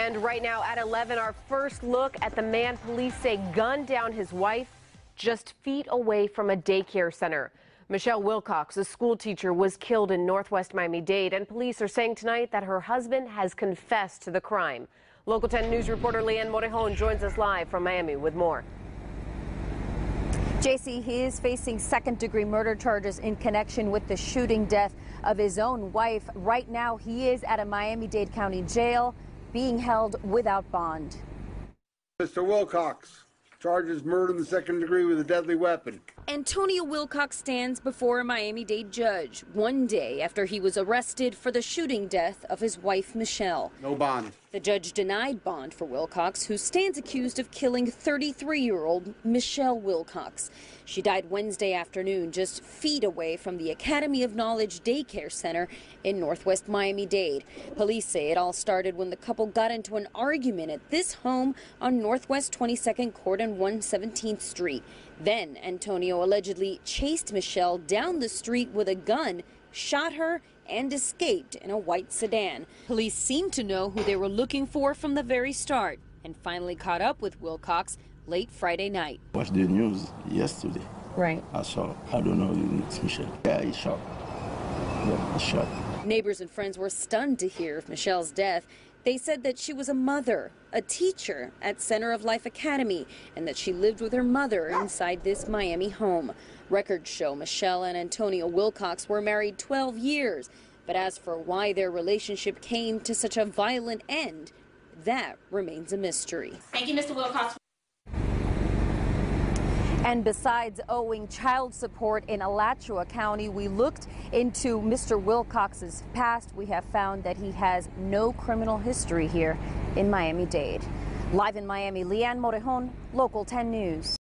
And right now at 11, our first look at the man police say gunned down his wife just feet away from a daycare center. Michelle Wilcox, a school teacher, was killed in northwest Miami Dade, and police are saying tonight that her husband has confessed to the crime. Local 10 News reporter Liane Morejon joins us live from Miami with more. JC, he is facing second degree murder charges in connection with the shooting death of his own wife. Right now, he is at a Miami Dade County jail being held without bond. Mr. Wilcox charges murder in the second degree with a deadly weapon. Antonio Wilcox stands before a Miami Dade judge one day after he was arrested for the shooting death of his wife, Michelle. No bond. The judge denied bond for Wilcox, who stands accused of killing 33 year old Michelle Wilcox. She died Wednesday afternoon, just feet away from the Academy of Knowledge Daycare Center in northwest Miami Dade. Police say it all started when the couple got into an argument at this home on Northwest 22nd Court and 117th Street. Then Antonio allegedly chased Michelle down the street with a gun, shot her, and escaped in a white sedan. Police seemed to know who they were looking for from the very start and finally caught up with Wilcox late Friday night. Watched the news yesterday. Right. I saw, I don't know, it's Michelle. Yeah, he shot. Yeah, he shot. Neighbors and friends were stunned to hear of Michelle's death. They said that she was a mother, a teacher at Center of Life Academy, and that she lived with her mother inside this Miami home. Records show Michelle and Antonio Wilcox were married 12 years. But as for why their relationship came to such a violent end, that remains a mystery. Thank you, Mr. Wilcox. And besides owing child support in Alachua County, we looked into Mr. Wilcox's past. We have found that he has no criminal history here in Miami Dade. Live in Miami, Liane Morejon, Local 10 News.